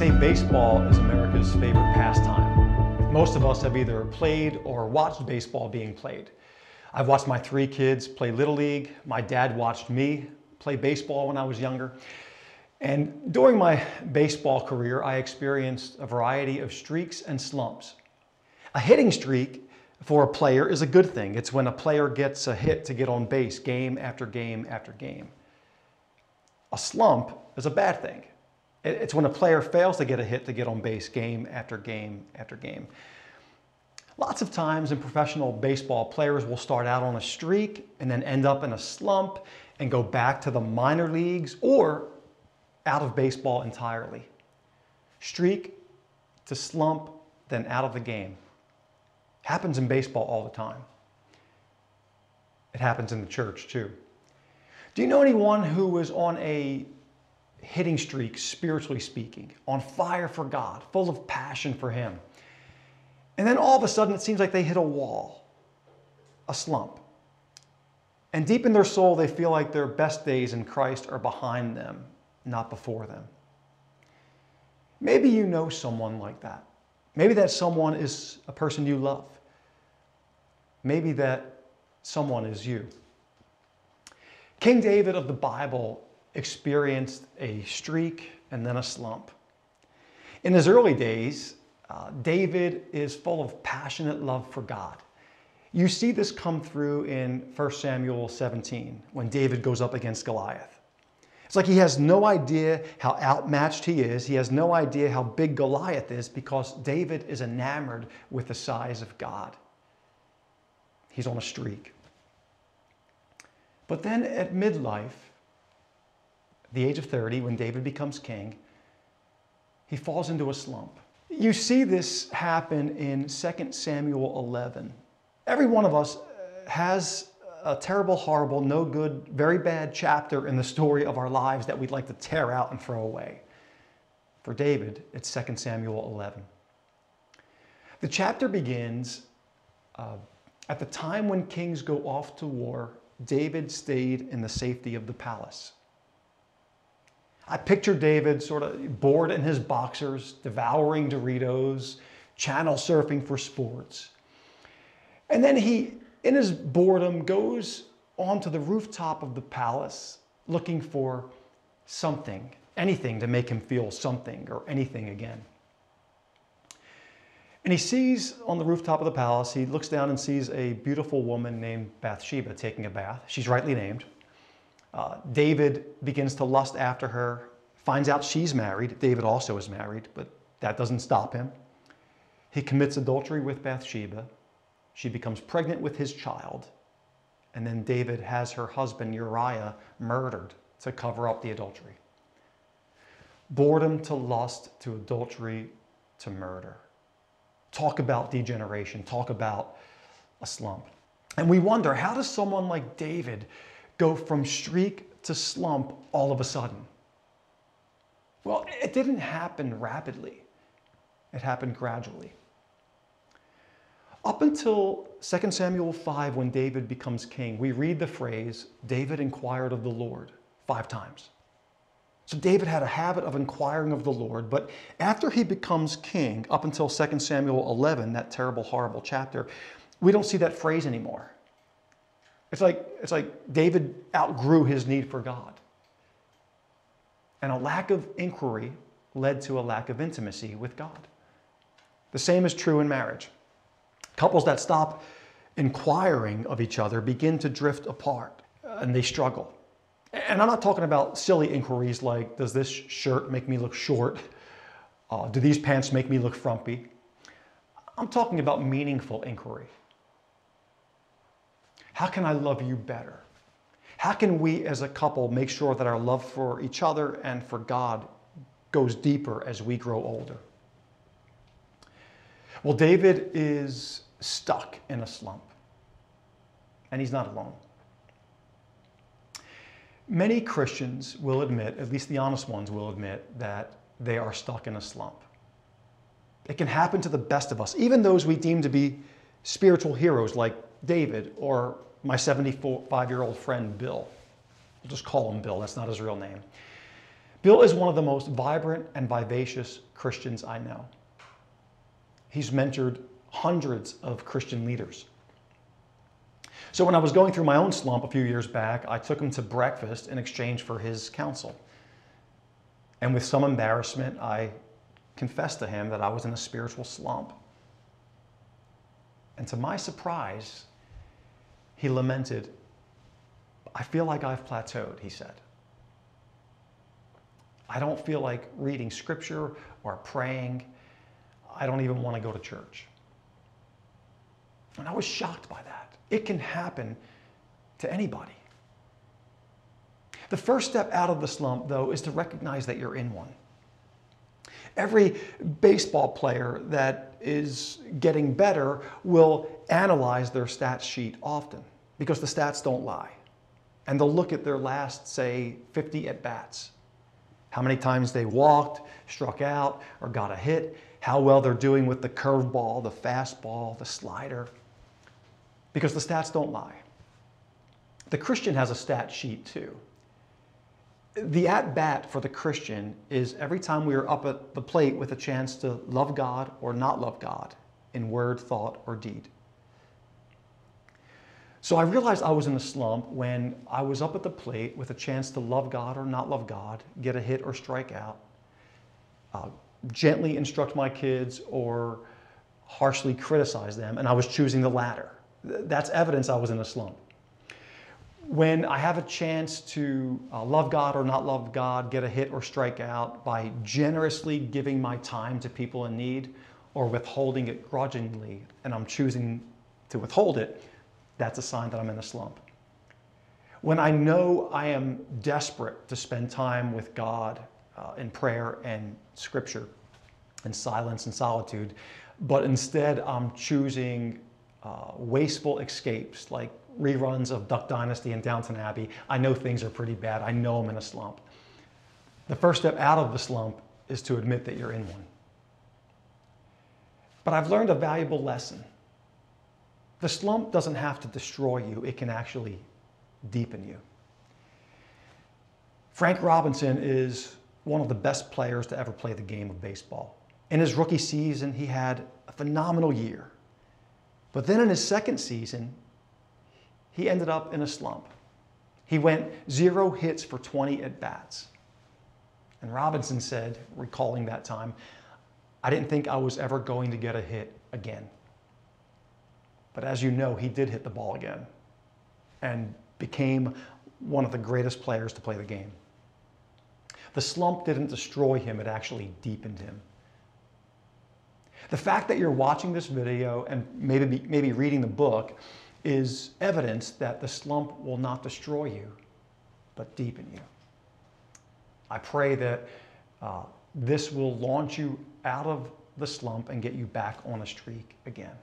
Say baseball is America's favorite pastime. Most of us have either played or watched baseball being played. I've watched my three kids play Little League. My dad watched me play baseball when I was younger. And during my baseball career, I experienced a variety of streaks and slumps. A hitting streak for a player is a good thing. It's when a player gets a hit to get on base game after game after game. A slump is a bad thing. It's when a player fails to get a hit to get on base game after game after game. Lots of times in professional baseball, players will start out on a streak and then end up in a slump and go back to the minor leagues or out of baseball entirely. Streak to slump, then out of the game. Happens in baseball all the time. It happens in the church too. Do you know anyone who was on a hitting streak, spiritually speaking, on fire for God, full of passion for Him? And then all of a sudden it seems like they hit a wall, a slump. And deep in their soul, they feel like their best days in Christ are behind them, not before them. Maybe you know someone like that. Maybe that someone is a person you love. Maybe that someone is you. King David of the Bible experienced a streak and then a slump. In his early days, uh, David is full of passionate love for God. You see this come through in 1 Samuel 17 when David goes up against Goliath. It's like he has no idea how outmatched he is. He has no idea how big Goliath is because David is enamored with the size of God. He's on a streak. But then at midlife, the age of 30, when David becomes king, he falls into a slump. You see this happen in 2 Samuel 11. Every one of us has a terrible, horrible, no good, very bad chapter in the story of our lives that we'd like to tear out and throw away. For David, it's 2 Samuel 11. The chapter begins uh, at the time when kings go off to war, David stayed in the safety of the palace. I picture David sort of bored in his boxers, devouring Doritos, channel surfing for sports. And then he in his boredom, goes onto the rooftop of the palace looking for something, anything to make him feel something or anything again. And he sees on the rooftop of the palace, he looks down and sees a beautiful woman named Bathsheba taking a bath. She's rightly named. Uh, David begins to lust after her, finds out she's married. David also is married, but that doesn't stop him. He commits adultery with Bathsheba. She becomes pregnant with his child. And then David has her husband Uriah murdered to cover up the adultery. Boredom to lust to adultery to murder. Talk about degeneration. Talk about a slump. And we wonder how does someone like David go from streak to slump all of a sudden? Well, it didn't happen rapidly, it happened gradually. Up until 2 Samuel 5, when David becomes king, we read the phrase, David inquired of the Lord, five times. So David had a habit of inquiring of the Lord, but after he becomes king, up until 2 Samuel 11, that terrible, horrible chapter, we don't see that phrase anymore. It's like, it's like David outgrew his need for God. And a lack of inquiry led to a lack of intimacy with God. The same is true in marriage. Couples that stop inquiring of each other begin to drift apart and they struggle. And I'm not talking about silly inquiries like, does this shirt make me look short? Uh, do these pants make me look frumpy? I'm talking about meaningful inquiry. How can I love you better? How can we as a couple make sure that our love for each other and for God goes deeper as we grow older? Well, David is stuck in a slump. And he's not alone. Many Christians will admit, at least the honest ones will admit, that they are stuck in a slump. It can happen to the best of us, even those we deem to be spiritual heroes like David or my 75 year old friend Bill. We'll just call him Bill, that's not his real name. Bill is one of the most vibrant and vivacious Christians I know. He's mentored hundreds of Christian leaders. So when I was going through my own slump a few years back, I took him to breakfast in exchange for his counsel. And with some embarrassment, I confessed to him that I was in a spiritual slump. And to my surprise, he lamented, I feel like I've plateaued, he said. I don't feel like reading scripture or praying. I don't even want to go to church. And I was shocked by that. It can happen to anybody. The first step out of the slump, though, is to recognize that you're in one. Every baseball player that is getting better will analyze their stats sheet often because the stats don't lie. And they'll look at their last, say, 50 at bats. How many times they walked, struck out, or got a hit, how well they're doing with the curveball, the fastball, the slider because the stats don't lie. The Christian has a stat sheet too. The at bat for the Christian is every time we are up at the plate with a chance to love God or not love God in word, thought, or deed. So I realized I was in a slump when I was up at the plate with a chance to love God or not love God, get a hit or strike out, uh, gently instruct my kids or harshly criticize them, and I was choosing the latter. That's evidence I was in a slump. When I have a chance to uh, love God or not love God, get a hit or strike out by generously giving my time to people in need or withholding it grudgingly, and I'm choosing to withhold it, that's a sign that I'm in a slump. When I know I am desperate to spend time with God uh, in prayer and scripture, and silence and solitude, but instead I'm choosing uh, wasteful escapes like reruns of Duck Dynasty and Downton Abbey, I know things are pretty bad. I know I'm in a slump. The first step out of the slump is to admit that you're in one. But I've learned a valuable lesson. The slump doesn't have to destroy you, it can actually deepen you. Frank Robinson is one of the best players to ever play the game of baseball. In his rookie season, he had a phenomenal year. But then in his second season, he ended up in a slump. He went zero hits for 20 at bats. And Robinson said, recalling that time, I didn't think I was ever going to get a hit again. But as you know, he did hit the ball again and became one of the greatest players to play the game. The slump didn't destroy him, it actually deepened him. The fact that you're watching this video and maybe, maybe reading the book is evidence that the slump will not destroy you, but deepen you. I pray that uh, this will launch you out of the slump and get you back on a streak again.